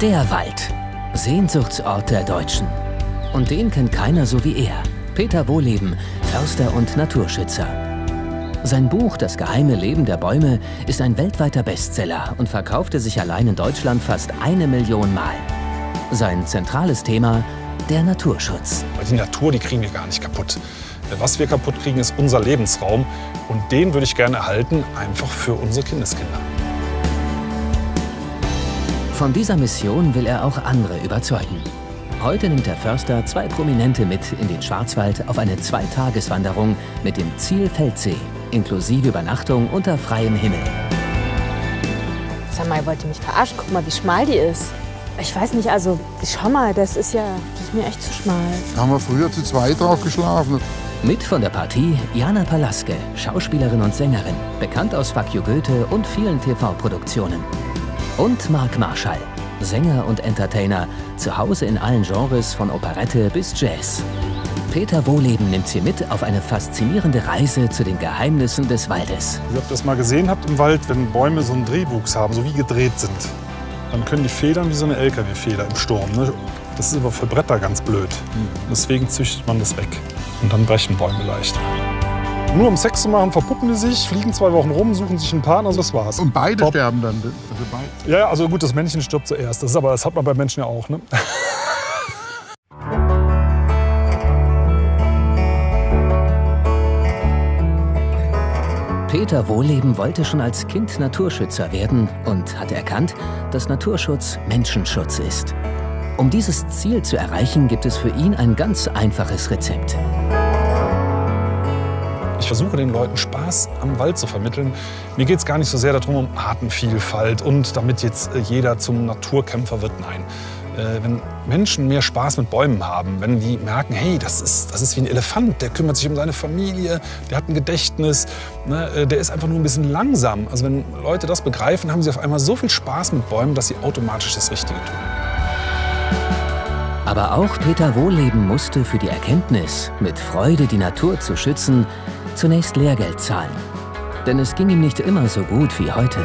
Der Wald. Sehnsuchtsort der Deutschen. Und den kennt keiner so wie er. Peter Wohleben, Förster und Naturschützer. Sein Buch Das geheime Leben der Bäume ist ein weltweiter Bestseller und verkaufte sich allein in Deutschland fast eine Million Mal. Sein zentrales Thema der Naturschutz. Die Natur, die kriegen wir gar nicht kaputt. Was wir kaputt kriegen, ist unser Lebensraum. Und den würde ich gerne erhalten, einfach für unsere Kindeskinder. Von dieser Mission will er auch andere überzeugen. Heute nimmt der Förster zwei Prominente mit in den Schwarzwald auf eine Zweitageswanderung mit dem Ziel Feldsee, inklusive Übernachtung unter freiem Himmel. Sag mal, wollt ihr mich verarschen? Guck mal, wie schmal die ist. Ich weiß nicht, also schau mal, das ist ja, das ist mir echt zu schmal. Da haben wir früher zu zweit drauf geschlafen. Mit von der Partie Jana Palaske, Schauspielerin und Sängerin, bekannt aus You Goethe und vielen TV-Produktionen. Und Marc Marschall, Sänger und Entertainer, zu Hause in allen Genres von Operette bis Jazz. Peter Wohleben nimmt sie mit auf eine faszinierende Reise zu den Geheimnissen des Waldes. Ob ihr das mal gesehen habt im Wald, wenn Bäume so einen Drehwuchs haben, so wie gedreht sind, dann können die Federn wie so eine LKW-Feder im Sturm. Ne? Das ist aber für Bretter ganz blöd. Deswegen züchtet man das weg. Und dann brechen Bäume leicht. Nur um Sex zu machen, verpuppen die sich, fliegen zwei Wochen rum, suchen sich einen Partner, das war's. Und beide Top. sterben dann. Also beide. Ja, also gut, das Männchen stirbt zuerst. Das ist aber, das hat man bei Menschen ja auch. Ne? Peter Wohleben wollte schon als Kind Naturschützer werden und hat erkannt, dass Naturschutz Menschenschutz ist. Um dieses Ziel zu erreichen, gibt es für ihn ein ganz einfaches Rezept. Ich versuche den Leuten Spaß am Wald zu vermitteln. Mir geht es gar nicht so sehr darum, um Artenvielfalt und damit jetzt äh, jeder zum Naturkämpfer wird. Nein. Äh, Wenn Menschen mehr Spaß mit Bäumen haben, wenn die merken, hey, das ist, das ist wie ein Elefant, der kümmert sich um seine Familie, der hat ein Gedächtnis, ne, äh, der ist einfach nur ein bisschen langsam. Also wenn Leute das begreifen, haben sie auf einmal so viel Spaß mit Bäumen, dass sie automatisch das Richtige tun. Aber auch Peter Wohleben musste für die Erkenntnis, mit Freude die Natur zu schützen, zunächst Lehrgeld zahlen. Denn es ging ihm nicht immer so gut wie heute.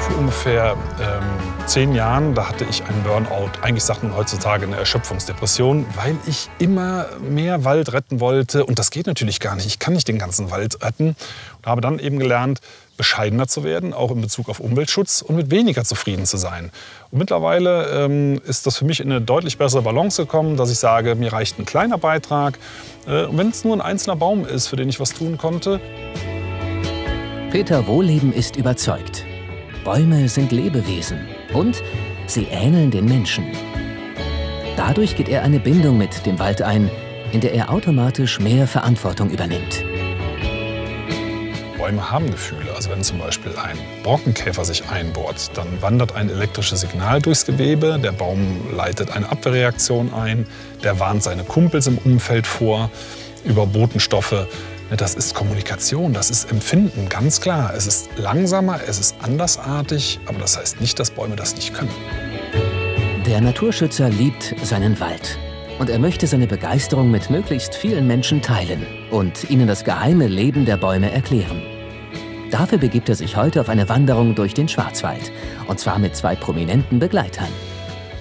Vor ungefähr ähm, zehn Jahren, da hatte ich einen Burnout. Eigentlich sagt man heutzutage eine Erschöpfungsdepression, weil ich immer mehr Wald retten wollte. Und das geht natürlich gar nicht. Ich kann nicht den ganzen Wald retten. Und habe dann eben gelernt, bescheidener zu werden, auch in Bezug auf Umweltschutz und mit weniger zufrieden zu sein. Und mittlerweile ähm, ist das für mich in eine deutlich bessere Balance gekommen, dass ich sage, mir reicht ein kleiner Beitrag. Äh, und wenn es nur ein einzelner Baum ist, für den ich was tun konnte, Peter Wohleben ist überzeugt. Bäume sind Lebewesen und sie ähneln den Menschen. Dadurch geht er eine Bindung mit dem Wald ein, in der er automatisch mehr Verantwortung übernimmt. Bäume haben Gefühle. Also wenn zum Beispiel ein Borkenkäfer sich einbohrt, dann wandert ein elektrisches Signal durchs Gewebe. Der Baum leitet eine Abwehrreaktion ein. Der warnt seine Kumpels im Umfeld vor über Botenstoffe. Das ist Kommunikation, das ist Empfinden, ganz klar. Es ist langsamer, es ist andersartig, aber das heißt nicht, dass Bäume das nicht können. Der Naturschützer liebt seinen Wald. Und er möchte seine Begeisterung mit möglichst vielen Menschen teilen und ihnen das geheime Leben der Bäume erklären. Dafür begibt er sich heute auf eine Wanderung durch den Schwarzwald. Und zwar mit zwei prominenten Begleitern.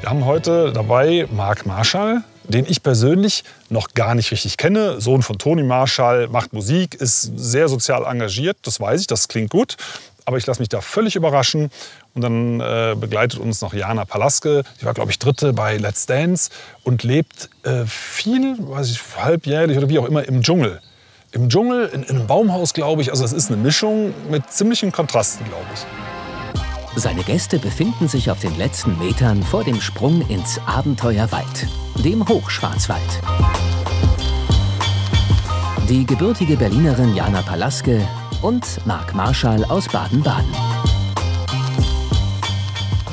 Wir haben heute dabei Marc Marschall, den ich persönlich noch gar nicht richtig kenne. Sohn von Toni Marschall, macht Musik, ist sehr sozial engagiert, das weiß ich, das klingt gut. Aber ich lasse mich da völlig überraschen. Und dann äh, begleitet uns noch Jana Palaske. Die war, glaube ich, Dritte bei Let's Dance und lebt äh, viel, weiß ich, halbjährlich oder wie auch immer, im Dschungel. Im Dschungel, in, in einem Baumhaus, glaube ich. Also es ist eine Mischung mit ziemlichen Kontrasten, glaube ich. Seine Gäste befinden sich auf den letzten Metern vor dem Sprung ins Abenteuerwald, dem Hochschwarzwald. Die gebürtige Berlinerin Jana Palaske und Marc Marschall aus Baden-Baden.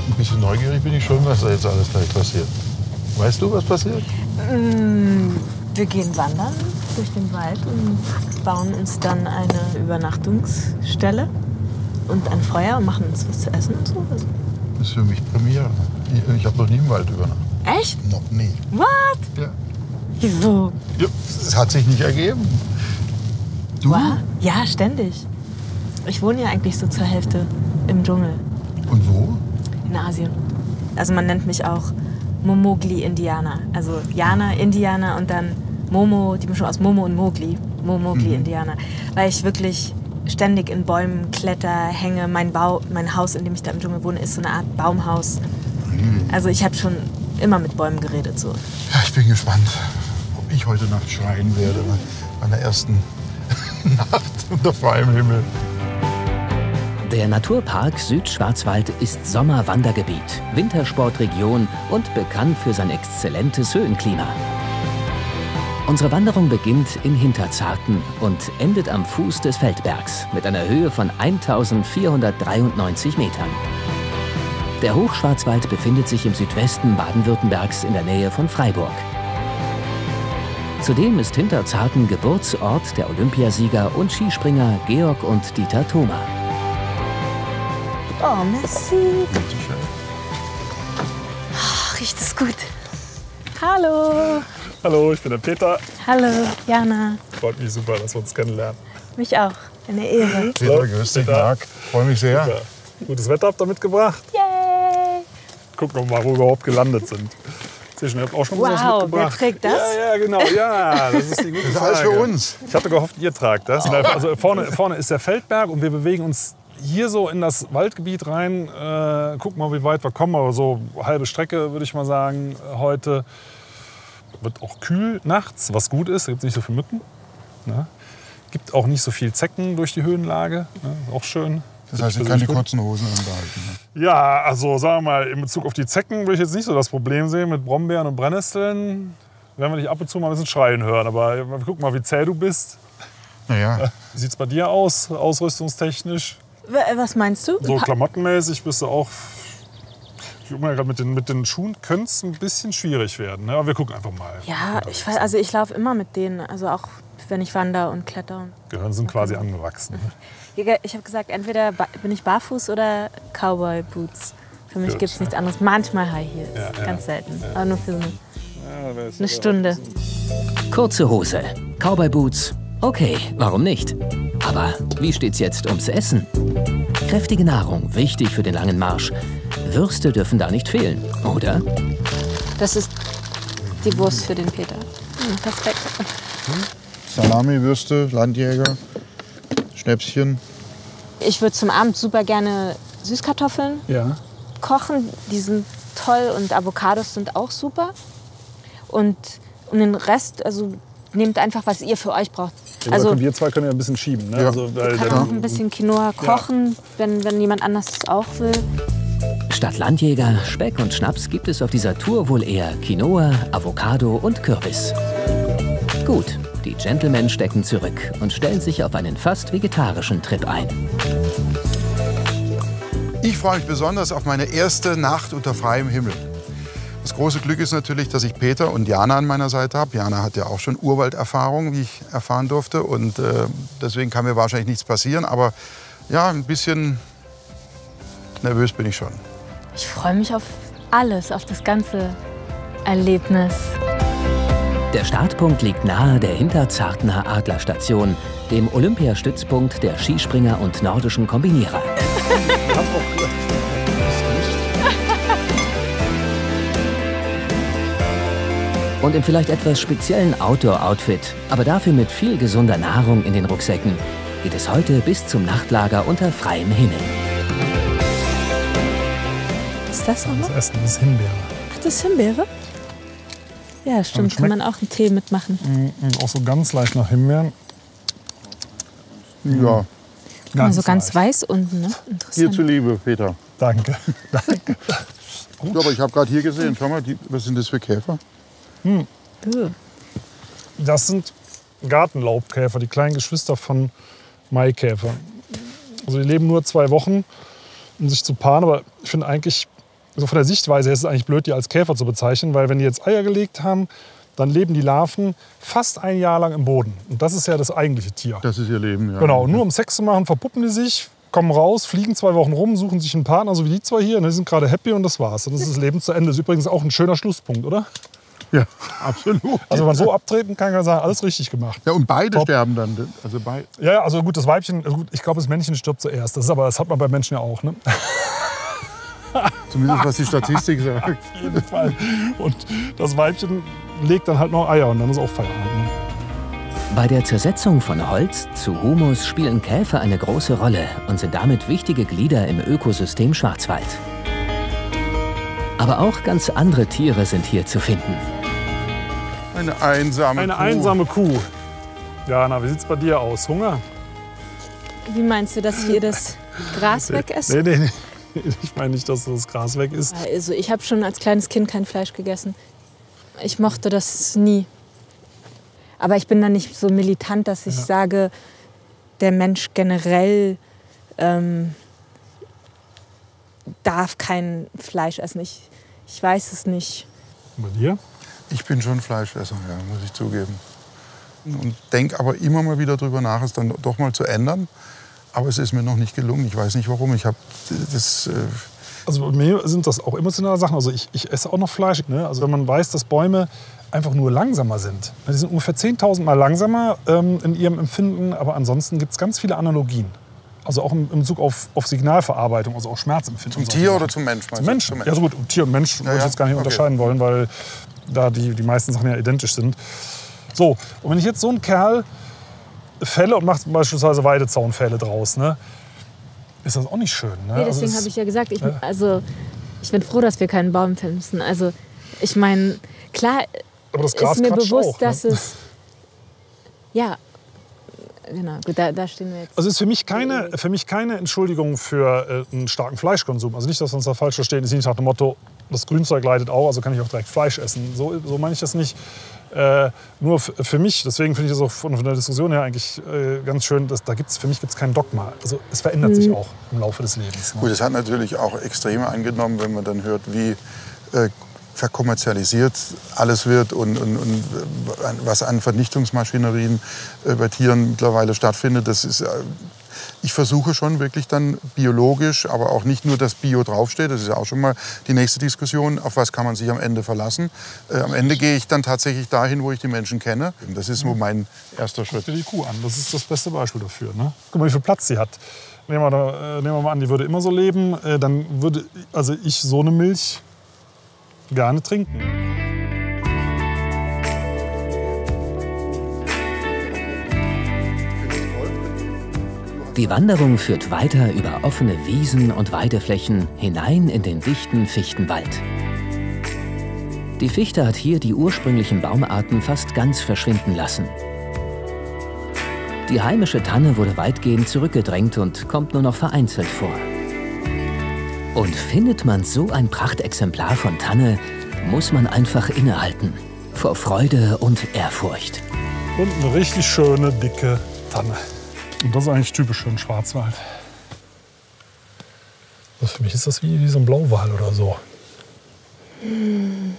Ein bisschen neugierig bin ich schon, was da jetzt alles gleich passiert. Weißt du, was passiert? Mm, Wir gehen wandern durch den Wald und bauen uns dann eine Übernachtungsstelle und ein Feuer und machen uns was zu essen und so. Also, Das ist für mich Premiere. Ich, ich habe noch nie im Wald übernachtet. Echt? Noch nie. What? Ja. Wieso? ja. Es hat sich nicht ergeben. Du? Wow. Ja, ständig. Ich wohne ja eigentlich so zur Hälfte im Dschungel Und wo? in Asien. Also man nennt mich auch Momogli-Indianer. Also Jana, Indianer und dann Momo, die Mischung aus Momo und Mogli. Momogli-Indianer. Weil ich wirklich ständig in Bäumen kletter, hänge. Mein, Bau, mein Haus, in dem ich da im Dschungel wohne, ist so eine Art Baumhaus. Also ich habe schon immer mit Bäumen geredet. So. Ja, ich bin gespannt, ob ich heute Nacht schreien werde. Der ersten Nacht unter freiem Himmel. Der Naturpark Südschwarzwald ist Sommerwandergebiet, Wintersportregion und bekannt für sein exzellentes Höhenklima. Unsere Wanderung beginnt in Hinterzarten und endet am Fuß des Feldbergs mit einer Höhe von 1493 Metern. Der Hochschwarzwald befindet sich im Südwesten Baden-Württembergs in der Nähe von Freiburg. Zudem ist Hinterzarten Geburtsort der Olympiasieger und Skispringer Georg und Dieter Thoma. Oh, merci. Oh, riecht es gut. Hallo. Hallo, ich bin der Peter. Hallo, Jana. Freut mich super, dass wir uns kennenlernen. Mich auch. Eine Ehre. Peter, grüß dich, Peter. Marc. Freue mich sehr. Ja. Gutes Wetter habt ihr mitgebracht. Yay! Gucken wir mal, wo wir überhaupt gelandet sind. Ihr habt auch schon was Wow, wer mitgebracht. trägt das? Ja, ja, genau. Ja, das ist die gute Das ist alles Frage. für uns. Ich hatte gehofft, ihr tragt das. Also vorne, vorne ist der Feldberg und wir bewegen uns hier so in das Waldgebiet rein. Äh, gucken mal, wie weit wir kommen. Aber so halbe Strecke, würde ich mal sagen, heute. Wird auch kühl nachts, was gut ist. Da gibt nicht so viele Mücken. Ne? Gibt auch nicht so viel Zecken durch die Höhenlage. Ne? Auch schön. Das heißt, ich kann die kurzen Hosen anbehalten. ne? Ja, also sagen wir mal, in Bezug auf die Zecken würde ich jetzt nicht so das Problem sehen. Mit Brombeeren und Brennnesseln werden wir dich ab und zu mal ein bisschen schreien hören. Aber guck mal, wie zäh du bist. Naja, Wie sieht es bei dir aus, ausrüstungstechnisch? W- Was meinst du? So klamottenmäßig bist du auch. Ich guck mal, grad mit den, mit den Schuhen könnte es ein bisschen schwierig werden. Ne? Aber wir gucken einfach mal. Ja, ich weiß, also ich laufe immer mit denen. Also auch wenn ich wandere und kletter. Gehirn sind quasi angewachsen. ne? Ich habe gesagt, entweder bin ich barfuß oder Cowboy Boots. Für mich gibt es nichts anderes. Manchmal High Heels, Ja, ja. ganz selten. Aber nur für so eine, Ja, Stunde. Kurze Hose, Cowboy Boots. Okay, warum nicht? Aber wie steht's jetzt ums Essen? Kräftige Nahrung, wichtig für den langen Marsch. Würste dürfen da nicht fehlen, oder? Das ist die Wurst für den Peter. Hm, perfekt. Salami, Würste, Landjäger, Schnäpschen. Ich würde zum Abend super gerne Süßkartoffeln Ja. kochen. Die sind toll und Avocados sind auch super. Und, und den Rest, also nehmt einfach, was ihr für euch braucht. Also Also wir zwei können ja ein bisschen schieben. Ne? Ja. Also, weil kann dann- auch ein bisschen Quinoa kochen, wenn, wenn jemand anders es auch will. Statt Landjäger, Speck und Schnaps gibt es auf dieser Tour wohl eher Quinoa, Avocado und Kürbis. Gut, die Gentlemen stecken zurück und stellen sich auf einen fast vegetarischen Trip ein. Ich freue mich besonders auf meine erste Nacht unter freiem Himmel. Das große Glück ist natürlich, dass ich Peter und Jana an meiner Seite habe. Jana hat ja auch schon Urwalderfahrung, wie ich erfahren durfte. Und äh, deswegen kann mir wahrscheinlich nichts passieren. Aber ja, ein bisschen nervös bin ich schon. Ich freue mich auf alles, auf das ganze Erlebnis. Der Startpunkt liegt nahe der Hinterzartner Adlerstation, dem Olympiastützpunkt der Skispringer und nordischen Kombinierer. Und im vielleicht etwas speziellen Outdoor-Outfit, aber dafür mit viel gesunder Nahrung in den Rucksäcken, geht es heute bis zum Nachtlager unter freiem Himmel. Ist das nochmal? Das Essen ist Himbeere. Ach, das ist Himbeere? Ja, stimmt. Kann schmeckt- man auch einen Tee mitmachen. Und auch so ganz leicht nach Himbeeren. Ja, Ganz so ganz leicht. weiß unten, ne? dir Interessant. zuliebe, Peter. Danke. Danke. Ja, aber ich habe gerade hier gesehen, schau mal, die, was sind das für Käfer? Äh. Das sind Gartenlaubkäfer, die kleinen Geschwister von Maikäfer. Also die leben nur zwei Wochen, um sich zu paaren. Aber ich finde eigentlich, so von der Sichtweise her ist es eigentlich blöd, die als Käfer zu bezeichnen, weil wenn die jetzt Eier gelegt haben, dann leben die Larven fast ein Jahr lang im Boden. Und das ist ja das eigentliche Tier. Das ist ihr Leben, ja. Genau, nur um Sex zu machen, verpuppen die sich, kommen raus, fliegen zwei Wochen rum, suchen sich einen Partner, so wie die zwei hier. Und die sind gerade happy und das war's. Und das ist das Leben zu Ende. Das ist übrigens auch ein schöner Schlusspunkt, oder? Ja, absolut. Also wenn man so abtreten kann, kann man sagen, alles richtig gemacht. Ja, und beide Top. sterben dann. Also bei, Ja, ja, also gut, das Weibchen, also gut, ich glaube, das Männchen stirbt zuerst. Das ist aber, das hat man bei Menschen ja auch, ne? Zumindest was die Statistik sagt. Auf jeden Fall. Und das Weibchen legt dann halt noch Eier und dann ist auch Feierabend. Ne? Bei der Zersetzung von Holz zu Humus spielen Käfer eine große Rolle und sind damit wichtige Glieder im Ökosystem Schwarzwald. Aber auch ganz andere Tiere sind hier zu finden. Eine einsame Eine Kuh. einsame Kuh. Jana, wie sieht's bei dir aus? Hunger? Wie meinst du, dass hier das Gras weg ist? Nee, nee, nee. Ich meine nicht, dass das Gras weg ist. Also ich habe schon als kleines Kind kein Fleisch gegessen. Ich mochte das nie. Aber ich bin da nicht so militant, dass ich Ja. sage, der Mensch generell ähm, darf kein Fleisch essen. Ich, ich weiß es nicht. Und bei dir? Ich bin schon Fleischesser, ja, muss ich zugeben. Und denke aber immer mal wieder drüber nach, es dann doch mal zu ändern. Aber es ist mir noch nicht gelungen. Ich weiß nicht warum. Ich habe das. Äh, Also bei mir sind das auch emotionale Sachen. Also ich, ich esse auch noch Fleisch. Ne? Also wenn man weiß, dass Bäume einfach nur langsamer sind. Die sind ungefähr 10.000 Mal langsamer ähm, in ihrem Empfinden. Aber ansonsten gibt es ganz viele Analogien. Also auch im, im Bezug auf, auf Signalverarbeitung, also auch Schmerzempfinden. zum Tier oder zum Mensch? Zum du? Menschen. Ja, so gut, Tier und Mensch würde ich ja. jetzt gar nicht Okay. unterscheiden wollen, weil da die, die meisten Sachen ja identisch sind. So, und wenn ich jetzt so einen Kerl fälle und mache beispielsweise Weidezaunfälle draus, ne, ist das auch nicht schön. Ne? Nee, Also deswegen das- habe ich ja gesagt, ich, Ja. also, ich bin froh, dass wir keinen Baum müssen. Also ich meine, klar ist mir bewusst, auch, ne? dass es... Ja, genau, gut, da, da stehen wir jetzt. Also ist für mich keine, für mich keine Entschuldigung für äh, einen starken Fleischkonsum. Also nicht, dass wir uns da falsch verstehen. Ist nicht nach dem Motto, das Grünzeug leidet auch, also kann ich auch direkt Fleisch essen. So, so meine ich das nicht. Äh, nur für mich, deswegen finde ich das auch von, von der Diskussion her eigentlich äh, ganz schön, dass da gibt's, für mich gibt es kein Dogma. Also es verändert sich auch im Laufe des Lebens. Ne? Gut, es hat natürlich auch Extreme angenommen, wenn man dann hört, wie äh, verkommerzialisiert alles wird und, und, und äh, was an Vernichtungsmaschinerien äh, bei Tieren mittlerweile stattfindet. Das ist, äh, ich versuche schon wirklich dann biologisch, aber auch nicht nur, dass Bio draufsteht. Das ist ja auch schon mal die nächste Diskussion. Auf was kann man sich am Ende verlassen? Äh, am Ende gehe ich dann tatsächlich dahin, wo ich die Menschen kenne. Das ist so mein erster Schritt. Guck dir die Kuh an. Das ist das beste Beispiel dafür. Ne? Guck mal, wie viel Platz sie hat. Nehmen wir, da, äh, nehmen wir mal an, die würde immer so leben, äh, dann würde also ich so eine Milch gerne trinken. Die Wanderung führt weiter über offene Wiesen und Weideflächen hinein in den dichten Fichtenwald. Die Fichte hat hier die ursprünglichen Baumarten fast ganz verschwinden lassen. Die heimische Tanne wurde weitgehend zurückgedrängt und kommt nur noch vereinzelt vor. Und findet man so ein Prachtexemplar von Tanne, muss man einfach innehalten. Vor Freude und Ehrfurcht. Und eine richtig schöne, dicke Tanne. Und das ist eigentlich typisch für den Schwarzwald. Also für mich ist das wie, wie so ein Blauwal oder so. Schön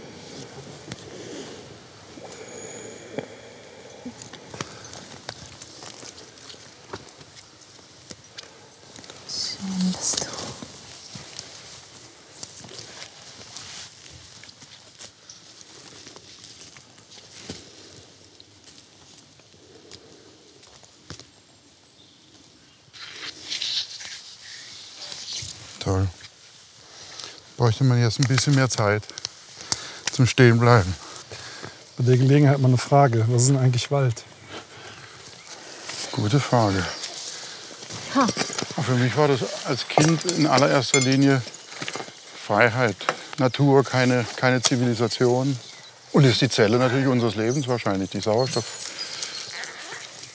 Bräuchte man jetzt ein bisschen mehr Zeit zum Stehenbleiben. Bei der Gelegenheit mal eine Frage. Was ist denn eigentlich Wald? Gute Frage. Ha. Für mich war das als Kind in allererster Linie Freiheit, Natur, keine, keine Zivilisation. Und ist die Zelle natürlich unseres Lebens wahrscheinlich, die Sauerstoff.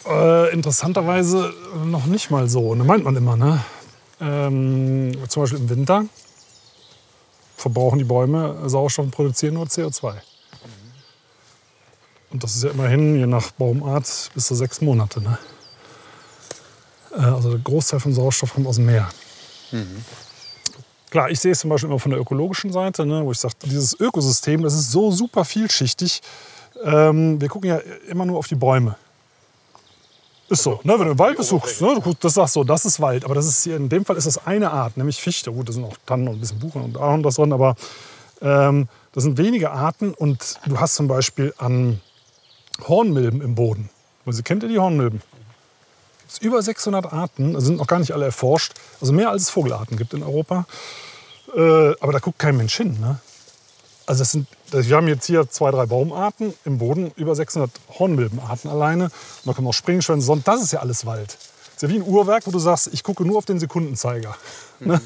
Äh, interessanterweise noch nicht mal so. Ne, meint man immer, ne? Ähm, zum Beispiel im Winter verbrauchen die Bäume Sauerstoff und produzieren nur CO2. Und das ist ja immerhin, je nach Baumart, bis zu sechs Monate. Ne? Äh, also der Großteil vom Sauerstoff kommt aus dem Meer. Klar, ich sehe es zum Beispiel immer von der ökologischen Seite, ne, wo ich sage, dieses Ökosystem, das ist so super vielschichtig. Ähm, wir gucken ja immer nur auf die Bäume. Ist so, ne, wenn du Wald besuchst, ne, guckst, das sagst so, das ist Wald. Aber das ist hier, in dem Fall ist das eine Art, nämlich Fichte. Gut, da sind auch Tannen und ein bisschen Buchen und Ahorn das drin, aber Ähm, das sind wenige Arten und du hast zum Beispiel an Hornmilben im Boden. Also, kennt ihr die Hornmilben? Es über 600 Arten, also sind noch gar nicht alle erforscht. Also mehr als es Vogelarten gibt in Europa. Äh, aber da guckt kein Mensch hin. Ne? Also das sind, wir haben jetzt hier zwei, drei Baumarten im Boden, über 600 Hornmilbenarten alleine. Und da kommen noch Springschwänze. Und das ist ja alles Wald. Das ist ja wie ein Uhrwerk, wo du sagst, ich gucke nur auf den Sekundenzeiger. Mhm. Ne?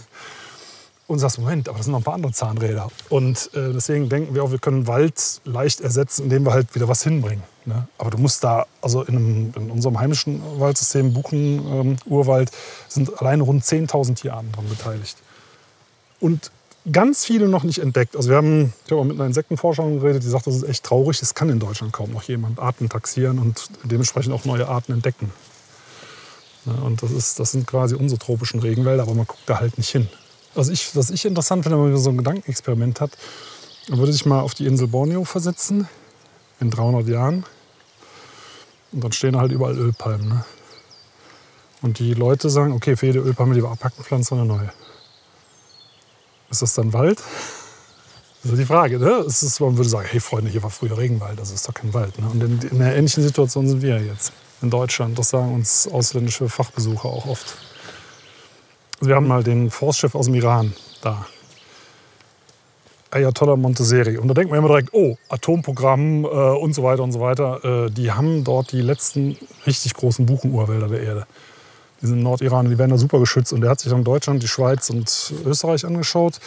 Und sagst, Moment, aber das sind noch ein paar andere Zahnräder. Und äh, deswegen denken wir auch, wir können Wald leicht ersetzen, indem wir halt wieder was hinbringen. Ne? Aber du musst da, also in, einem, in unserem heimischen Waldsystem, Buchen-Urwald, ähm, sind alleine rund 10.000 Tierarten daran beteiligt. Und ganz viele noch nicht entdeckt. Also wir haben, ich habe mit einer Insektenforscherin geredet, die sagt, das ist echt traurig. Es kann in Deutschland kaum noch jemand Arten taxieren und dementsprechend auch neue Arten entdecken. Und das, ist, das sind quasi unsere tropischen Regenwälder, aber man guckt da halt nicht hin. Was ich, was ich interessant finde, wenn man so ein Gedankenexperiment hat, man würde sich mal auf die Insel Borneo versetzen, in 300 Jahren. Und dann stehen halt überall Ölpalmen. Ne? Und die Leute sagen, okay, für jede Ölpalme, die wir abpacken, pflanzen wir eine neue. Ist das dann Wald? Das ist die Frage. Ne? Ist, man würde sagen, hey Freunde, hier war früher Regenwald, das ist doch kein Wald. Ne? Und in, in einer ähnlichen Situation sind wir jetzt in Deutschland. Das sagen uns ausländische Fachbesucher auch oft. Also wir haben mal den Forstchef aus dem Iran da. Ayatollah Monteseri. Und da denkt man immer direkt, oh, Atomprogramm äh, und so weiter und so weiter. Äh, die haben dort die letzten richtig großen Buchenurwälder der Erde. Die sind in Nordiran, die werden da super geschützt. Und der hat sich dann Deutschland, die Schweiz und Österreich angeschaut.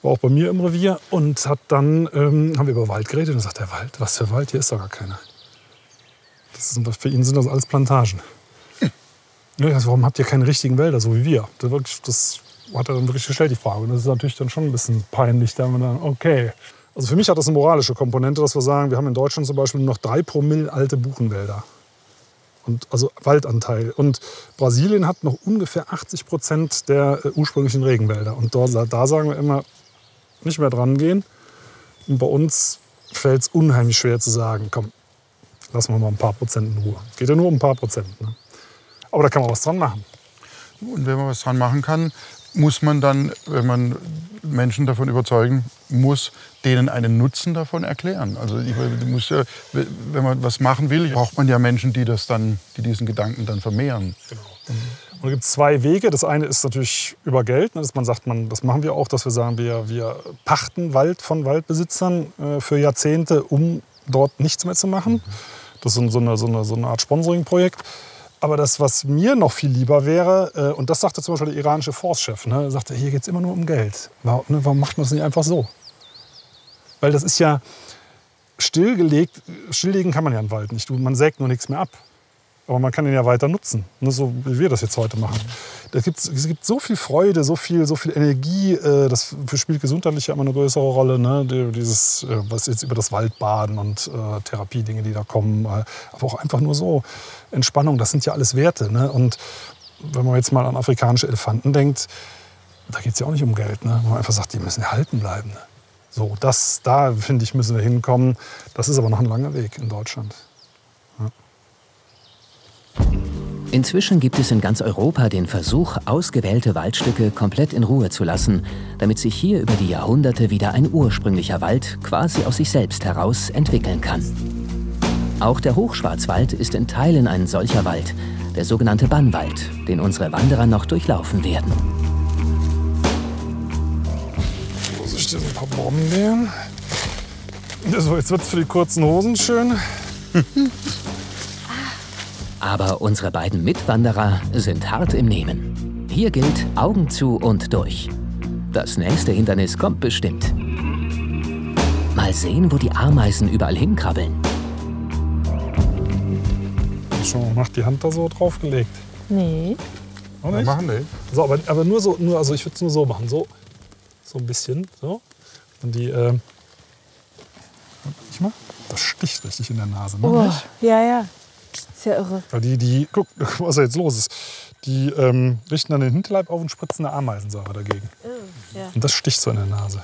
War auch bei mir im Revier und hat dann, ähm, haben wir über Wald geredet und sagt, der Wald, was für Wald, hier ist doch gar keiner. Das ist, für ihn sind das alles Plantagen. Ja, also warum habt ihr keine richtigen Wälder, so wie wir? Das, wirklich, das hat er dann wirklich gestellt, die Frage. Und das ist natürlich dann schon ein bisschen peinlich, da man dann, okay. Also für mich hat das eine moralische Komponente, dass wir sagen, wir haben in Deutschland zum Beispiel nur noch drei Promille alte Buchenwälder. Und, also Waldanteil. Und Brasilien hat noch ungefähr 80 Prozent der äh, ursprünglichen Regenwälder. Und dort, da sagen wir immer, nicht mehr dran gehen. Und bei uns fällt es unheimlich schwer zu sagen, komm, lassen wir mal ein paar Prozent in Ruhe. Geht ja nur um ein paar Prozent. Ne? Aber da kann man was dran machen. Und wenn man was dran machen kann, muss man dann, wenn man Menschen davon überzeugen muss, denen einen Nutzen davon erklären. Also ich muss ja, wenn man was machen will, braucht man ja Menschen, die das dann, die diesen Gedanken dann vermehren. Genau. Und da gibt es zwei Wege. Das eine ist natürlich über Geld, ne, dass man sagt, man, das machen wir auch, dass wir sagen, wir, wir pachten Wald von Waldbesitzern äh, für Jahrzehnte, um dort nichts mehr zu machen. Das ist so eine, so eine, so eine Art Sponsoring-Projekt. Aber das, was mir noch viel lieber wäre, äh, und das sagte zum Beispiel der iranische Forstchef, ne, sagte, hier geht es immer nur um Geld. Warum, ne, warum macht man das nicht einfach so? Weil das ist ja stillgelegt, stilllegen kann man ja im Wald nicht. Man sägt nur nichts mehr ab. Aber man kann ihn ja weiter nutzen, ne, so wie wir das jetzt heute machen. Es gibt, es gibt so viel Freude, so viel, so viel Energie. Äh, das spielt gesundheitlich ja immer eine größere Rolle. Ne? Dieses, äh, was jetzt über das Waldbaden und äh, Therapiedinge, die da kommen. Äh, aber auch einfach nur so Entspannung, das sind ja alles Werte. Ne? Und wenn man jetzt mal an afrikanische Elefanten denkt, da geht es ja auch nicht um Geld. Ne? Man einfach sagt, die müssen erhalten bleiben. Ne? So, das, da finde ich, müssen wir hinkommen. Das ist aber noch ein langer Weg in Deutschland. Inzwischen gibt es in ganz Europa den Versuch, ausgewählte Waldstücke komplett in Ruhe zu lassen, damit sich hier über die Jahrhunderte wieder ein ursprünglicher Wald quasi aus sich selbst heraus entwickeln kann. Auch der Hochschwarzwald ist in Teilen ein solcher Wald, der sogenannte Bannwald, den unsere Wanderer noch durchlaufen werden. Vorsicht, ein paar Brombeeren. So, jetzt wird es für die kurzen Hosen schön. Aber unsere beiden Mitwanderer sind hart im Nehmen. Hier gilt Augen zu und durch. Das nächste Hindernis kommt bestimmt. Mal sehen, wo die Ameisen überall hinkrabbeln. Schon macht die Hand da so draufgelegt. Nee. Auch nicht? Ja, machen die. So, aber, aber nur so, nur, also ich würde es nur so machen. So, so ein bisschen. So. Und die, äh, ich mal, das sticht richtig in der Nase. Ne? Oh, ja, ja. Ist ja irre. Die, die, guck, was da jetzt los ist. Die ähm, richten dann den Hinterleib auf und spritzen eine Ameisensäure dagegen. Oh, ja. Und das sticht so in der Nase.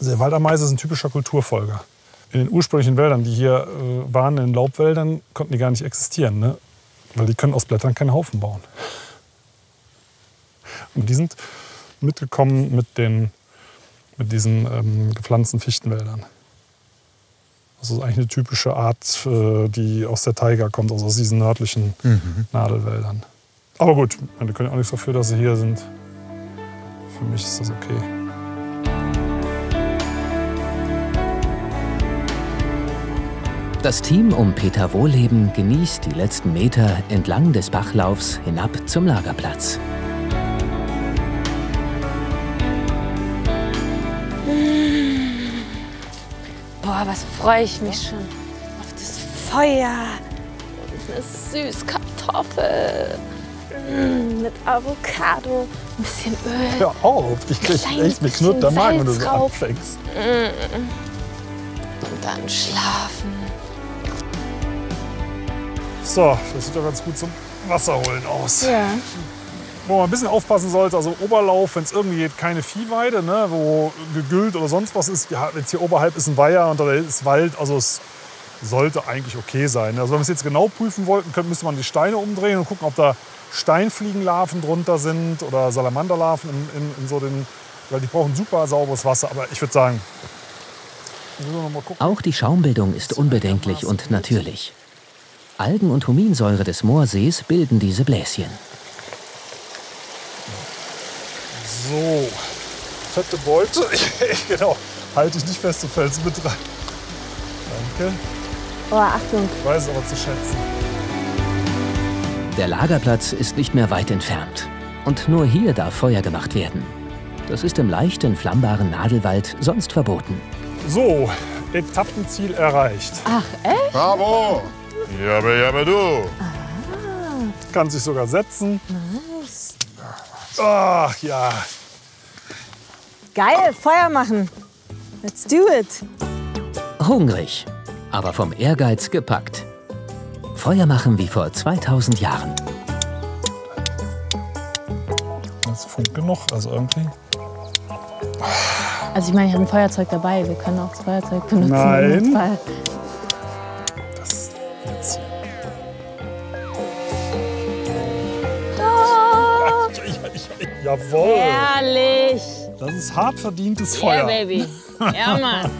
Der Waldameise ist ein typischer Kulturfolger. In den ursprünglichen Wäldern, die hier äh, waren, in den Laubwäldern, konnten die gar nicht existieren. Ne? Weil die können aus Blättern keinen Haufen bauen. Und die sind mitgekommen mit den, mit diesen ähm, gepflanzten Fichtenwäldern. Das ist eigentlich eine typische Art, äh, die aus der Taiga kommt, also aus diesen nördlichen mhm. Nadelwäldern. Aber gut, wir können auch nichts dafür, dass sie hier sind. Für mich ist das okay. Das Team um Peter Wohleben genießt die letzten Meter entlang des Bachlaufs hinab zum Lagerplatz. Boah, was freue ich mich schon auf das Feuer und eine Süßkartoffel mm, mit Avocado, ein bisschen Öl. Hör auf, ich krieg echt mit knurrt der Magen, wenn du so anfängst. Mm. Und dann schlafen. So, das sieht doch ganz gut zum Wasser holen aus. Ja. Wo man ein bisschen aufpassen sollte, also Oberlauf, wenn es irgendwie geht, keine Viehweide, ne, wo gegüllt oder sonst was ist. Ja, jetzt hier oberhalb ist ein Weiher und da ist Wald, also es sollte eigentlich okay sein. Also wenn wir es jetzt genau prüfen wollten, könnte, müsste man die Steine umdrehen und gucken, ob da Steinfliegenlarven drunter sind oder Salamanderlarven in, in, in so den, weil die brauchen super sauberes Wasser. Aber ich würde sagen, auch die Schaumbildung ist unbedenklich und natürlich. Algen- und Huminsäure des Moorsees bilden diese Bläschen. So, fette Beute. genau, halte ich nicht fest, du fällst mit rein. Danke. Oh, Achtung. Ich weiß aber zu schätzen. Der Lagerplatz ist nicht mehr weit entfernt. Und nur hier darf Feuer gemacht werden. Das ist im leicht entflammbaren Nadelwald sonst verboten. So, Etappenziel erreicht. Ach, echt? Bravo! Jabbe, jabbe, du. Ah. Kann sich sogar setzen. Nice. Ach ja. Geil, Feuer machen. Let's do it. Hungrig, aber vom Ehrgeiz gepackt. Feuer machen wie vor 2000 Jahren. Das ist Funk genug, also irgendwie. Also ich meine, ich habe ein Feuerzeug dabei. Wir können auch das Feuerzeug benutzen. Nein. Jawohl. Herrlich. Das ist hart verdientes Feuer. Ja, yeah, Baby. Ja, Mann.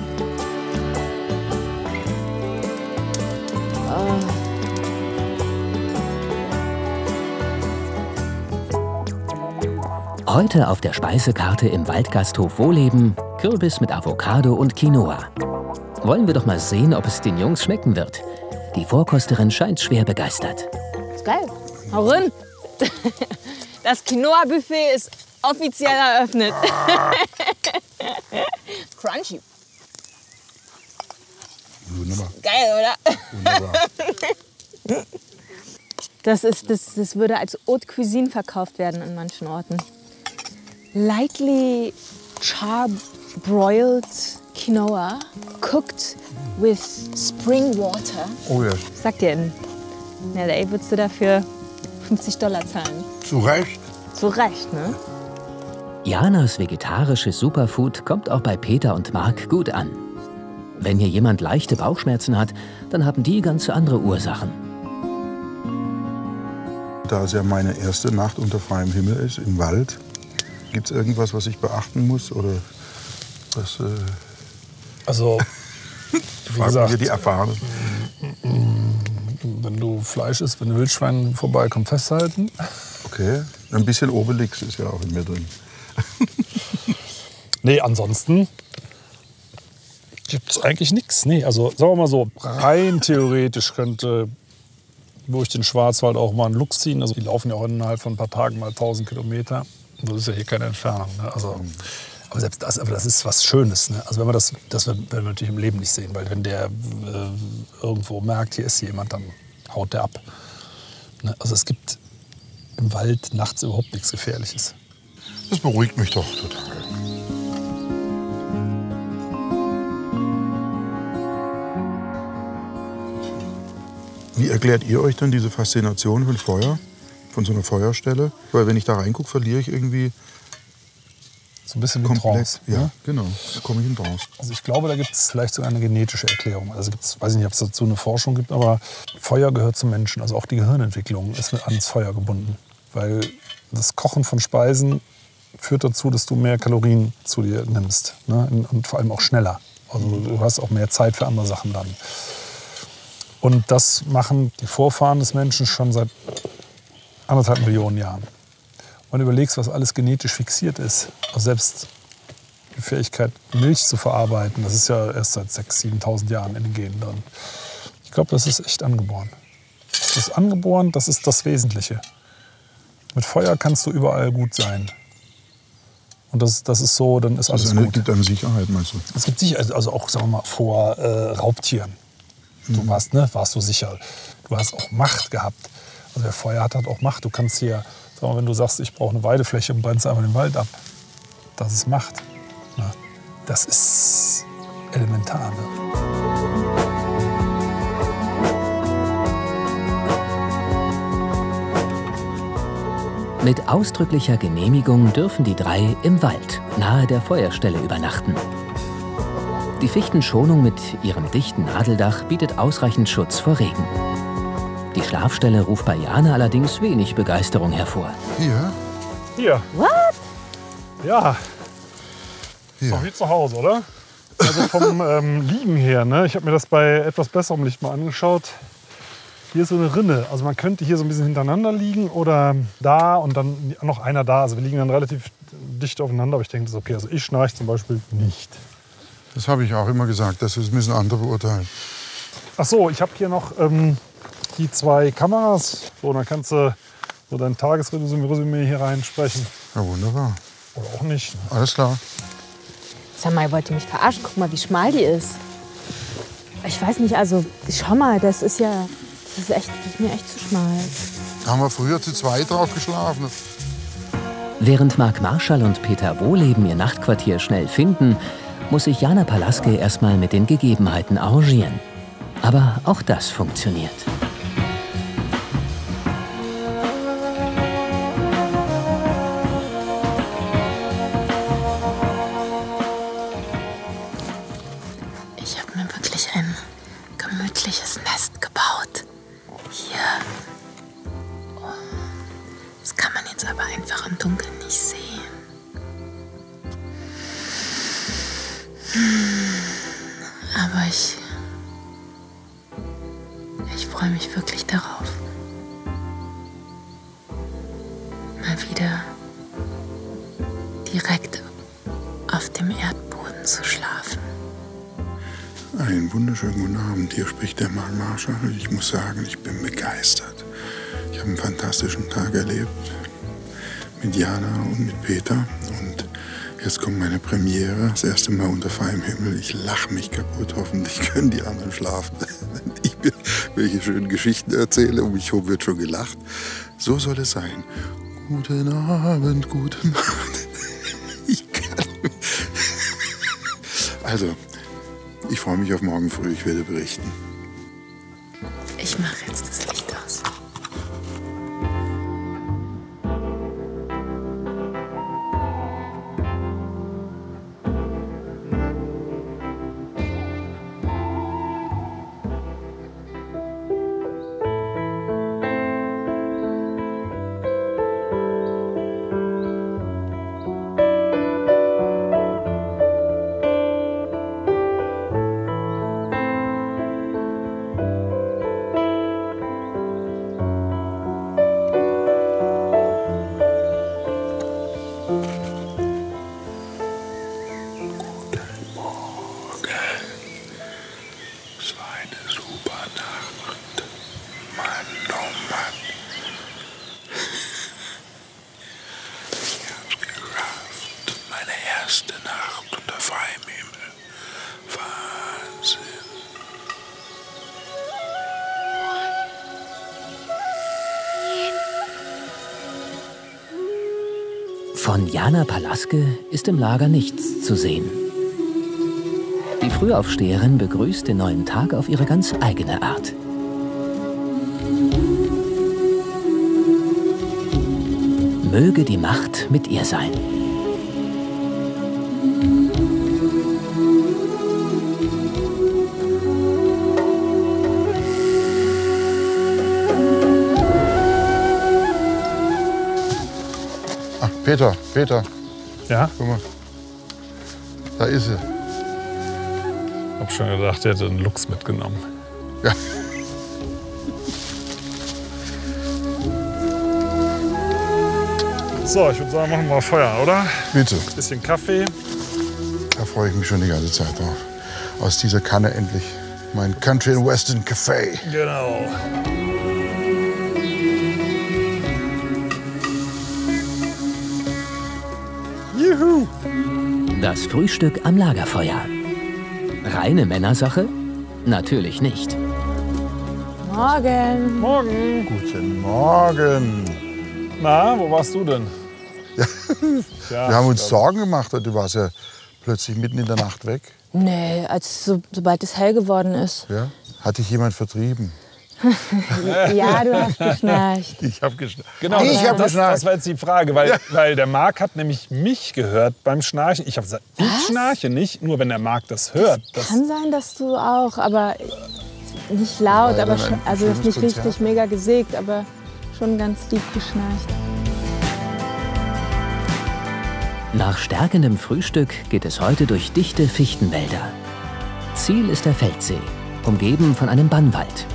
Heute auf der Speisekarte im Waldgasthof Wohleben Kürbis mit Avocado und Quinoa. Wollen wir doch mal sehen, ob es den Jungs schmecken wird. Die Vorkosterin scheint schwer begeistert. Ist geil. Hau rein. Das Quinoa-Buffet ist offiziell eröffnet. Crunchy. Wunderbar. Geil, oder? Wunderbar. Das, ist, das, das würde als Haute Cuisine verkauft werden in manchen Orten. Lightly charbroiled Quinoa, cooked with spring water. Oh ja. Sagt dir in LA würdest du dafür 50 Dollar zahlen. Zu Recht. Zu Recht, ne? Janas vegetarisches Superfood kommt auch bei Peter und Marc gut an. Wenn hier jemand leichte Bauchschmerzen hat, dann haben die ganz andere Ursachen. Da es ja meine erste Nacht unter freiem Himmel ist, im Wald, gibt es irgendwas, was ich beachten muss? Oder was. Äh also, wie gesagt, wir die Erfahrenen. Wenn du Fleisch isst, wenn ein Wildschwein vorbeikommt, festhalten. Okay, ein bisschen Obelix ist ja auch in mir drin. nee, ansonsten gibt es eigentlich nichts. Nee, also sagen wir mal so, rein theoretisch könnte durch den Schwarzwald auch mal einen Luchs ziehen. Also die laufen ja auch innerhalb von ein paar Tagen mal 1000 Kilometer. Das ist ja hier keine Entfernung. Ne? Also, aber selbst das, aber das ist was Schönes. Ne? Also wenn wir das, das werden wir natürlich im Leben nicht sehen, weil wenn der äh, irgendwo merkt, hier ist jemand, dann haut der ab. Ne? Also es gibt im Wald nachts überhaupt nichts Gefährliches. Das beruhigt mich doch total. Wie erklärt ihr euch dann diese Faszination von Feuer, von so einer Feuerstelle? Weil wenn ich da reingucke, verliere ich irgendwie so ein bisschen wie Trance. Ja, ne? genau. Da komme ich in Trance. Also ich glaube, da gibt es vielleicht sogar eine genetische Erklärung. Also gibt's, weiß ich nicht, ob es dazu eine Forschung gibt, aber Feuer gehört zum Menschen. Also auch die Gehirnentwicklung ist ans Feuer gebunden. Weil das Kochen von Speisen führt dazu, dass du mehr Kalorien zu dir nimmst. Ne? Und vor allem auch schneller. Also du hast auch mehr Zeit für andere Sachen dann. Und das machen die Vorfahren des Menschen schon seit anderthalb Millionen Jahren. Und überlegst, was alles genetisch fixiert ist. Also selbst die Fähigkeit, Milch zu verarbeiten, das ist ja erst seit 6.000, 7.000 Jahren in den Genen drin. Ich glaube, das ist echt angeboren. Das ist angeboren, das ist das Wesentliche. Mit Feuer kannst du überall gut sein. Und das, das ist so, dann ist alles also gut. gibt eine Sicherheit, meinst du? Es gibt Sicherheit, also auch sagen wir mal, vor äh, Raubtieren. Du warst, ne, warst du sicher. Du hast auch Macht gehabt. Also wer Feuer hat, hat auch Macht. Du kannst hier, mal, wenn du sagst, ich brauche eine Weidefläche und brennst einfach den Wald ab. Das ist Macht. Ne? Das ist elementar. Ne? Mit ausdrücklicher Genehmigung dürfen die drei im Wald, nahe der Feuerstelle, übernachten. Die Fichtenschonung mit ihrem dichten Nadeldach bietet ausreichend Schutz vor Regen. Die Schlafstelle ruft bei Jana allerdings wenig Begeisterung hervor. Hier? Hier. What? Ja, ist Hier. wie zu Hause, oder? Also vom ähm, Liegen her, ne? ich habe mir das bei etwas besserem Licht mal angeschaut. Hier ist so eine Rinne. Also man könnte hier so ein bisschen hintereinander liegen oder da und dann noch einer da. Also wir liegen dann relativ dicht aufeinander, aber ich denke, das ist okay. Also ich schnarche zum Beispiel nicht. Das habe ich auch immer gesagt. Das müssen andere beurteilen. Ach so, ich habe hier noch ähm, die zwei Kameras. So, dann kannst du so dein Tagesresümee hier reinsprechen. Ja, wunderbar. Oder auch nicht. Alles klar. Sag mal, ihr wollt ihr mich verarschen? Guck mal, wie schmal die ist. Ich weiß nicht, also schau mal, das ist ja, das ist echt, das ist mir echt zu schmal. Da haben wir früher zu zweit drauf geschlafen. Während Marc Marschall und Peter Wohleben ihr Nachtquartier schnell finden, muss sich Jana Palaske erstmal mit den Gegebenheiten arrangieren. Aber auch das funktioniert. Jetzt kommt meine Premiere, das erste Mal unter freiem Himmel. Ich lache mich kaputt. Hoffentlich können die anderen schlafen. Wenn ich mir welche schönen Geschichten erzähle. Um mich herum wird schon gelacht. So soll es sein. Guten Abend, guten Abend. Ich kann. Also, ich freue mich auf morgen früh. Ich werde berichten. Ich mache jetzt das Von Jana Palaske ist im Lager nichts zu sehen. Die Frühaufsteherin begrüßt den neuen Tag auf ihre ganz eigene Art. Möge die Macht mit ihr sein. Peter, Peter. Ja, Guck mal. Da ist sie. hab schon gedacht, der hätte einen Lux mitgenommen. Ja. So, ich würde sagen, machen wir mal Feuer, oder? Bitte. Bisschen Kaffee. Da freue ich mich schon die ganze Zeit drauf. Aus dieser Kanne endlich mein Country and Western Café. Genau. Das Frühstück am Lagerfeuer. Reine Männersache? Natürlich nicht. Morgen. Morgen. Guten Morgen. Na, wo warst du denn? Ja. Wir haben uns Sorgen gemacht. Du warst ja plötzlich mitten in der Nacht weg. Nee, als so, sobald es hell geworden ist. Ja? Hat dich jemand vertrieben? Ja, du hast geschnarcht. Ich habe geschnarcht. Genau, ich das, habe das, geschnarcht. das war jetzt die Frage, weil, weil der Marc hat nämlich mich gehört beim Schnarchen. Ich habe gesagt, ich schnarche nicht, nur wenn der Marc das hört. Das, Kann sein, dass du auch, aber nicht laut, ja aber schon, also das ist nicht schönes richtig Konzert. mega gesägt, aber schon ganz tief geschnarcht. Nach stärkendem Frühstück geht es heute durch dichte Fichtenwälder. Ziel ist der Feldsee, umgeben von einem Bannwald.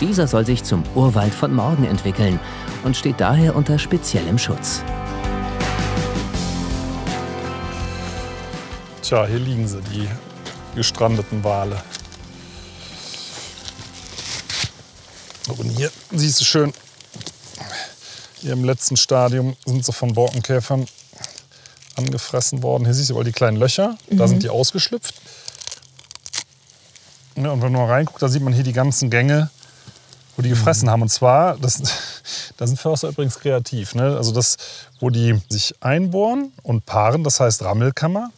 Dieser soll sich zum Urwald von morgen entwickeln und steht daher unter speziellem Schutz. Tja, hier liegen sie, die gestrandeten Wale. Und hier siehst du schön, hier im letzten Stadium sind sie von Borkenkäfern angefressen worden. Hier siehst du überall die kleinen Löcher, da sind die ausgeschlüpft. Ja, und wenn man mal reinguckt, da sieht man hier die ganzen Gänge, wo die gefressen haben. Und zwar, das, da sind Förster übrigens kreativ. Ne? Also das, wo die sich einbohren und paaren, das heißt Rammelkammer.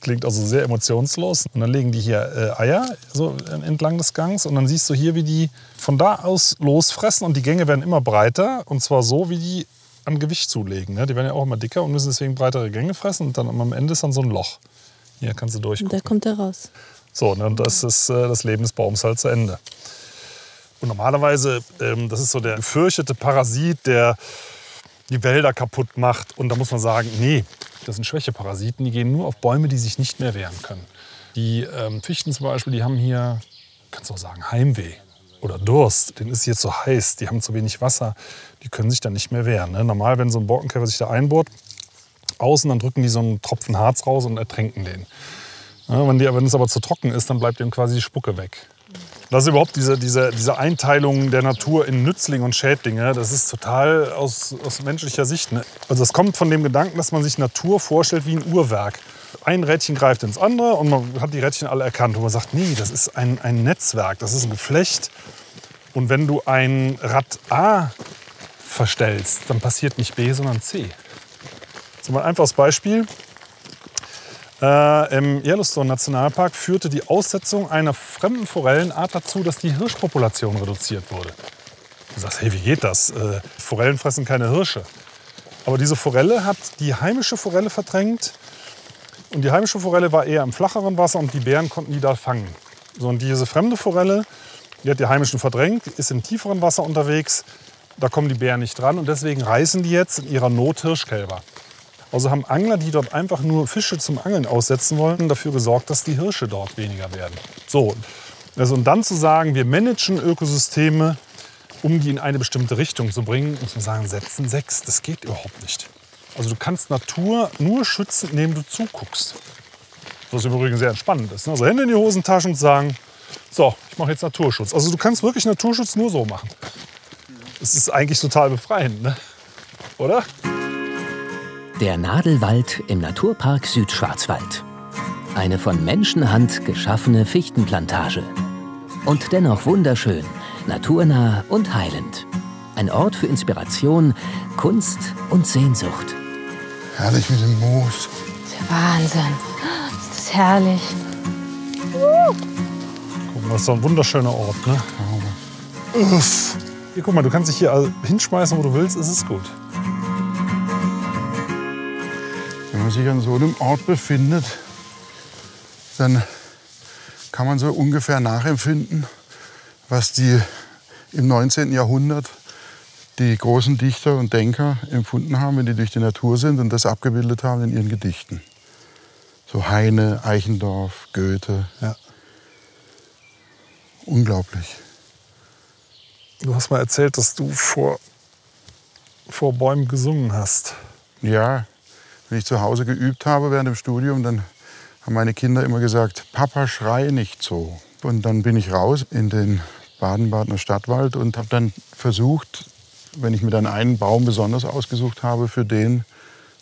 Klingt also sehr emotionslos. Und dann legen die hier äh, Eier so entlang des Gangs. Und dann siehst du hier, wie die von da aus losfressen. Und die Gänge werden immer breiter. Und zwar so, wie die an Gewicht zulegen. Ne? Die werden ja auch immer dicker und müssen deswegen breitere Gänge fressen. Und dann am Ende ist dann so ein Loch. Hier kannst du Und durchgucken. da kommt er raus. So, ne, und das ist äh, das Leben des Baums halt zu Ende. Und normalerweise, ähm, das ist so der gefürchtete Parasit, der die Wälder kaputt macht. Und da muss man sagen, nee, das sind Schwächeparasiten, die gehen nur auf Bäume, die sich nicht mehr wehren können. Die ähm, Fichten zum Beispiel, die haben hier, kannst du auch sagen, Heimweh oder Durst. Denen ist jetzt so heiß, die haben zu wenig Wasser, die können sich dann nicht mehr wehren. Ne? Normal, wenn so ein Borkenkäfer sich da einbohrt, außen, dann drücken die so einen Tropfen Harz raus und ertränken den. Ja, wenn, es aber zu trocken ist, dann bleibt ihm quasi die Spucke weg. Das ist überhaupt diese, diese, diese Einteilung der Natur in Nützlinge und Schädlinge, das ist total aus, aus menschlicher Sicht. Ne? Also es kommt von dem Gedanken, dass man sich Natur vorstellt wie ein Uhrwerk. Ein Rädchen greift ins andere und man hat die Rädchen alle erkannt. Und man sagt, nee, das ist ein, ein Netzwerk, das ist ein Geflecht. Und wenn du ein Rad A verstellst, dann passiert nicht B, sondern C. Mal ein einfaches Beispiel. Äh, Im Yellowstone Nationalpark führte die Aussetzung einer fremden Forellenart dazu, dass die Hirschpopulation reduziert wurde. Du sagst, hey, wie geht das? Äh, Forellen fressen keine Hirsche. Aber diese Forelle hat die heimische Forelle verdrängt. Und die heimische Forelle war eher im flacheren Wasser und die Bären konnten die da fangen. So, und diese fremde Forelle, die hat die heimischen verdrängt, ist im tieferen Wasser unterwegs. Da kommen die Bären nicht dran und deswegen reißen die jetzt in ihrer Not Hirschkälber. Also haben Angler, die dort einfach nur Fische zum Angeln aussetzen wollten, dafür gesorgt, dass die Hirsche dort weniger werden. So, also und dann zu sagen, wir managen Ökosysteme, um die in eine bestimmte Richtung zu bringen, muss man sagen, setzen sechs. Das geht überhaupt nicht. Also du kannst Natur nur schützen, indem du zuguckst. Was im Übrigen sehr entspannend ist. ne? Also Hände in die Hosentaschen und sagen, so, ich mache jetzt Naturschutz. Also du kannst wirklich Naturschutz nur so machen. Das ist eigentlich total befreiend, ne? oder? Der Nadelwald im Naturpark Südschwarzwald. Eine von Menschenhand geschaffene Fichtenplantage. Und dennoch wunderschön, naturnah und heilend. Ein Ort für Inspiration, Kunst und Sehnsucht. Herrlich mit dem Moos. Das ist ja Wahnsinn. Das ist herrlich. Guck mal, das ist doch ein wunderschöner Ort, ne? Uff. Hier, guck mal, du kannst dich hier hinschmeißen, wo du willst, ist es gut. Man sich an so einem Ort befindet, dann kann man so ungefähr nachempfinden, was die im 19. Jahrhundert die großen Dichter und Denker empfunden haben, wenn die durch die Natur sind und das abgebildet haben in ihren Gedichten. So Heine, Eichendorff, Goethe. Ja. Unglaublich. Du hast mal erzählt, dass du vor, vor Bäumen gesungen hast. Ja, wenn ich zu Hause geübt habe während dem Studium, dann haben meine Kinder immer gesagt, Papa, schrei nicht so. Und dann bin ich raus in den Baden-Badener Stadtwald und habe dann versucht, wenn ich mir dann einen Baum besonders ausgesucht habe, für den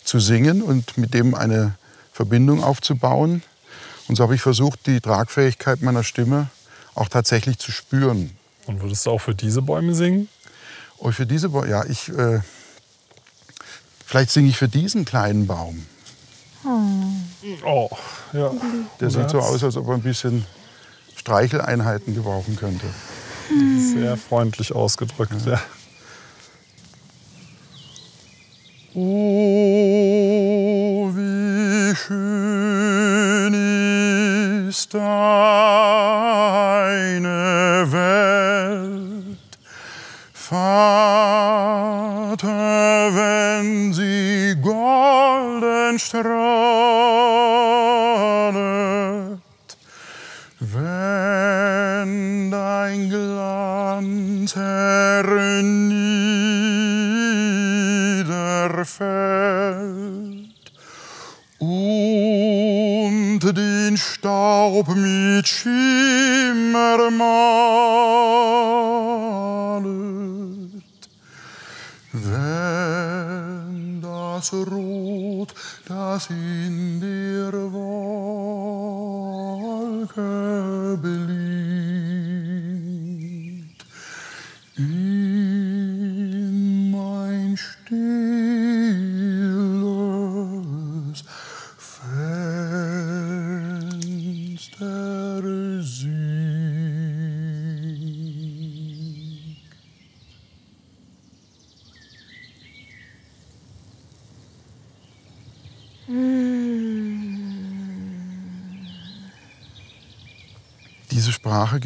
zu singen und mit dem eine Verbindung aufzubauen. Und so habe ich versucht, die Tragfähigkeit meiner Stimme auch tatsächlich zu spüren. Und würdest du auch für diese Bäume singen? Und für diese Bäume, ja, ich, äh, vielleicht singe ich für diesen kleinen Baum. Oh, ja. Der sieht so aus, als ob er ein bisschen Streicheleinheiten gebrauchen könnte. Sehr freundlich ausgedrückt, ja. Oh, wie schön ist deine strahlet, wenn dein Glanz herniederfällt und den Staub mit Schimmer malet,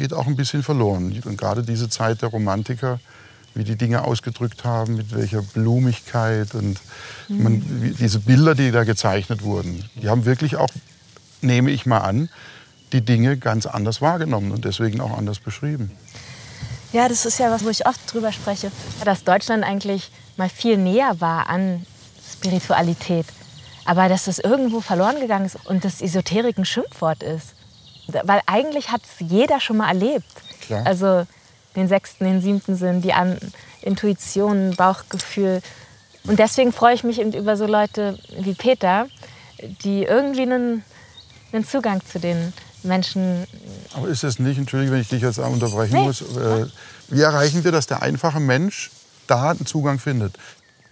geht auch ein bisschen verloren. Und gerade diese Zeit der Romantiker, wie die Dinge ausgedrückt haben, mit welcher Blumigkeit und man, wie, diese Bilder, die da gezeichnet wurden, die haben wirklich auch, nehme ich mal an, die Dinge ganz anders wahrgenommen und deswegen auch anders beschrieben. Ja, das ist ja was, wo ich oft drüber spreche, dass Deutschland eigentlich mal viel näher war an Spiritualität. Aber dass das irgendwo verloren gegangen ist und das Esoterik ein Schimpfwort ist. Weil eigentlich hat es jeder schon mal erlebt. Klar. Also den sechsten, den siebten Sinn, die An Intuition, Bauchgefühl. Und deswegen freue ich mich eben über so Leute wie Peter, die irgendwie einen, einen Zugang zu den Menschen Aber ist es nicht, entschuldige, wenn ich dich jetzt unterbrechen Nee. muss, äh, wie erreichen wir, dass der einfache Mensch da einen Zugang findet?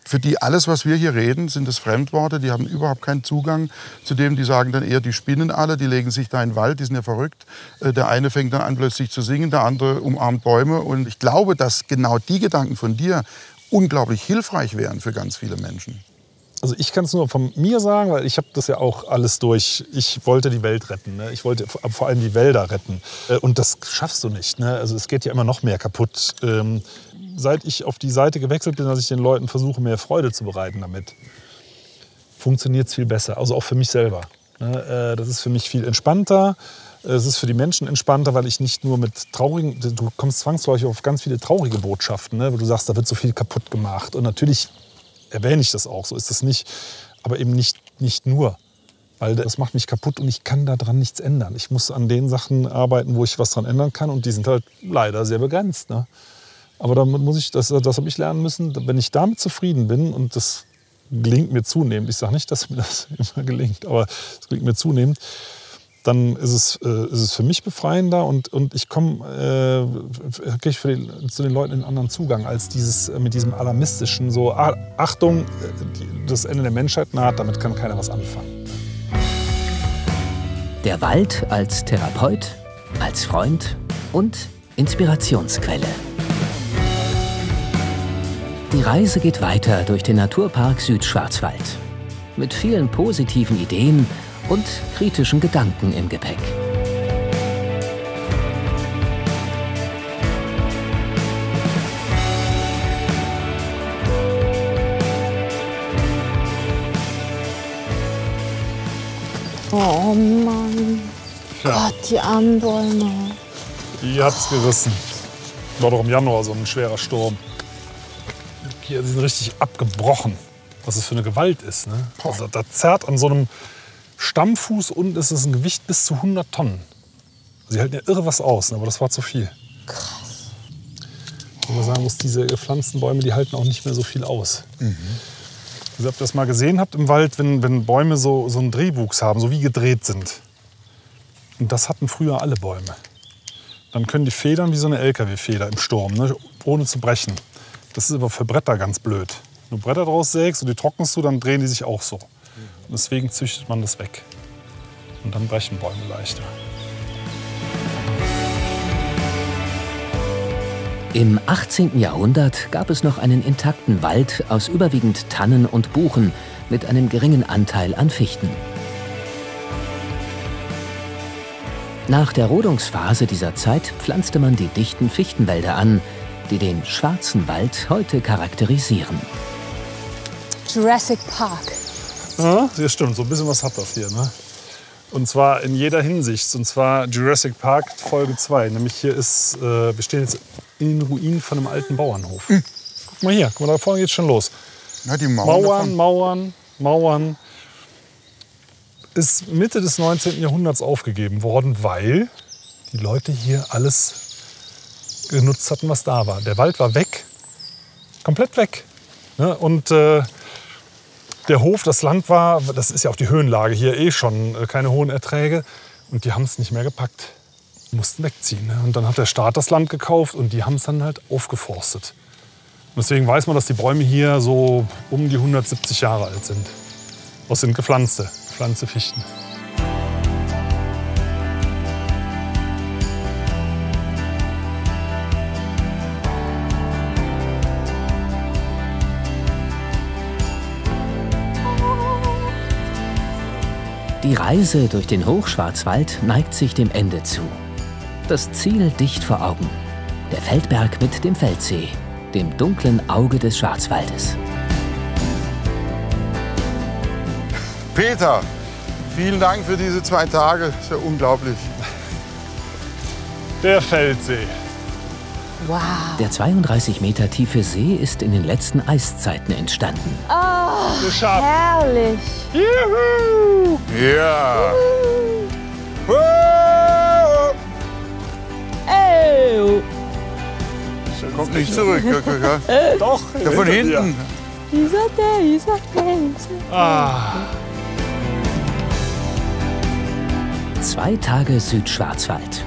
Für die alles, was wir hier reden, sind es Fremdworte, die haben überhaupt keinen Zugang zu dem, die sagen dann eher, die spinnen alle, die legen sich da in den Wald, die sind ja verrückt. Äh, Der eine fängt dann an plötzlich zu singen, der andere umarmt Bäume. Und ich glaube, dass genau die Gedanken von dir unglaublich hilfreich wären für ganz viele Menschen. Also ich kann es nur von mir sagen, weil ich habe das ja auch alles durch. Ich wollte die Welt retten. Ne? Ich wollte vor allem die Wälder retten. Äh, Und das schaffst du nicht. Ne? Also es geht ja immer noch mehr kaputt. Seit ich auf die Seite gewechselt bin, dass ich den Leuten versuche, mehr Freude zu bereiten damit, funktioniert es viel besser. Also auch für mich selber. Ne? Äh, Das ist für mich viel entspannter. Es ist für die Menschen entspannter, weil ich nicht nur mit traurigen, du kommst zwangsläufig auf ganz viele traurige Botschaften, ne? wo du sagst, da wird so viel kaputt gemacht. Und natürlich erwähne ich das auch, so ist das nicht. Aber eben nicht, nicht nur. Weil das macht mich kaputt und ich kann daran nichts ändern. Ich muss an den Sachen arbeiten, wo ich was dran ändern kann. Und die sind halt leider sehr begrenzt. Ne? Aber damit muss ich, das, das habe ich lernen müssen, wenn ich damit zufrieden bin und das gelingt mir zunehmend, ich sage nicht, dass mir das immer gelingt, aber es gelingt mir zunehmend, dann ist es, äh, ist es für mich befreiender und, und ich komme äh, für die, zu den Leuten einen anderen Zugang als dieses äh, mit diesem alarmistischen, so ah, Achtung, äh, das Ende der Menschheit naht, damit kann keiner was anfangen. Der Wald als Therapeut, als Freund und Inspirationsquelle. Die Reise geht weiter durch den Naturpark Südschwarzwald. Mit vielen positiven Ideen und kritischen Gedanken im Gepäck. Oh Mann. Ja. Gott, die Armbäume. Die hat's gerissen. War doch im Januar so ein schwerer Sturm. Hier, die sind richtig abgebrochen. Was es für eine Gewalt ist. Ne? Also, da zerrt an so einem Stammfuß unten ist es ein Gewicht bis zu 100 Tonnen. Sie halten ja irre was aus, ne? aber das war zu viel. Krass. Und man sagen muss, diese gepflanzten Bäume, die halten auch nicht mehr so viel aus. Also, ob ihr das mal gesehen habt im Wald, wenn, wenn Bäume so, so einen Drehwuchs haben, so wie gedreht sind. Und das hatten früher alle Bäume. Dann können die federn wie so eine LKW-Feder im Sturm, ne? ohne zu brechen. Das ist aber für Bretter ganz blöd. Wenn du Bretter draus sägst und die trocknest du, dann drehen die sich auch so. Und deswegen züchtet man das weg. Und dann brechen Bäume leichter. Im 18. Jahrhundert gab es noch einen intakten Wald aus überwiegend Tannen und Buchen mit einem geringen Anteil an Fichten. Nach der Rodungsphase dieser Zeit pflanzte man die dichten Fichtenwälder an, die den Schwarzen Wald heute charakterisieren. Jurassic Park. Ja, das stimmt. So ein bisschen was hat das hier. Ne? Und zwar in jeder Hinsicht. Und zwar Jurassic Park Folge 2. Nämlich hier ist, äh, wir stehen jetzt in den Ruinen von einem alten Bauernhof. Guck mal hier, guck mal, da vorne geht's schon los. Die Mauern, Mauern. Mauern, Mauern. Ist Mitte des 19. Jahrhunderts aufgegeben worden, weil die Leute hier alles genutzt hatten, was da war. Der Wald war weg, komplett weg. Ne? Und äh, der Hof, das Land war, das ist ja auch die Höhenlage hier eh schon, äh, keine hohen Erträge. Und die haben es nicht mehr gepackt. Mussten wegziehen. Ne? Und dann hat der Staat das Land gekauft und die haben es dann halt aufgeforstet. Und deswegen weiß man, dass die Bäume hier so um die 170 Jahre alt sind. Das sind gepflanzte, gepflanzte Fichten. Die Reise durch den Hochschwarzwald neigt sich dem Ende zu. Das Ziel dicht vor Augen. Der Feldberg mit dem Feldsee, dem dunklen Auge des Schwarzwaldes. Peter, vielen Dank für diese zwei Tage. Ist ja unglaublich. Der Feldsee. Wow. Der 32 Meter tiefe See ist in den letzten Eiszeiten entstanden. Geschafft. Herrlich. Juhu. Ja. Ey. Kommt nicht zurück. Ja, ja, ja. Doch. Ja, von hinter dir. hinten. Dieser der, dieser der. Ah. Zwei Tage Südschwarzwald.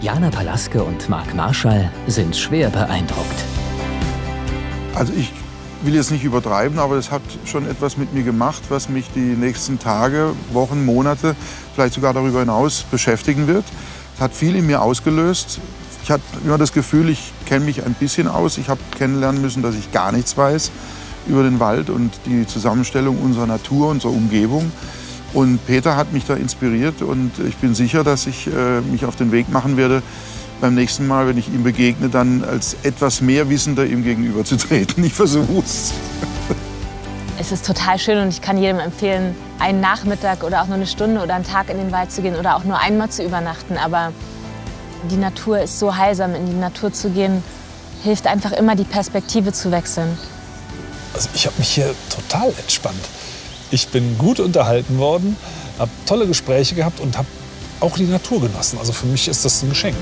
Jana Palaske und Marc Marschall sind schwer beeindruckt. Also ich will jetzt nicht übertreiben, aber es hat schon etwas mit mir gemacht, was mich die nächsten Tage, Wochen, Monate, vielleicht sogar darüber hinaus beschäftigen wird. Es hat viel in mir ausgelöst. Ich hatte immer das Gefühl, ich kenne mich ein bisschen aus. Ich habe kennenlernen müssen, dass ich gar nichts weiß über den Wald und die Zusammenstellung unserer Natur, unserer Umgebung. Und Peter hat mich da inspiriert und ich bin sicher, dass ich äh, mich auf den Weg machen werde, beim nächsten Mal, wenn ich ihm begegne, dann als etwas mehr Wissender ihm gegenüberzutreten. Ich versuche es. Es ist total schön und ich kann jedem empfehlen, einen Nachmittag oder auch nur eine Stunde oder einen Tag in den Wald zu gehen oder auch nur einmal zu übernachten. Aber die Natur ist so heilsam, in die Natur zu gehen, hilft einfach immer, die Perspektive zu wechseln. Also ich habe mich hier total entspannt. Ich bin gut unterhalten worden, habe tolle Gespräche gehabt und habe auch die Natur genossen. Also für mich ist das ein Geschenk.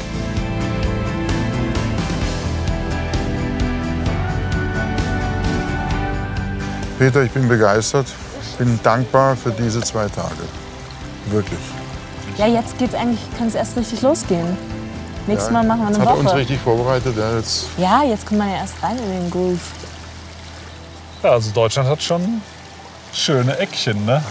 Peter, ich bin begeistert. Ich bin dankbar für diese zwei Tage. Wirklich. Ja, jetzt geht's eigentlich, kann es erst richtig losgehen. Nächstes Ja, Mal machen wir jetzt eine hat er uns Woche. richtig vorbereitet. Ja, jetzt Ja, jetzt kommt man ja erst rein in den Groove. Ja, also Deutschland hat schon schöne Eckchen, ne?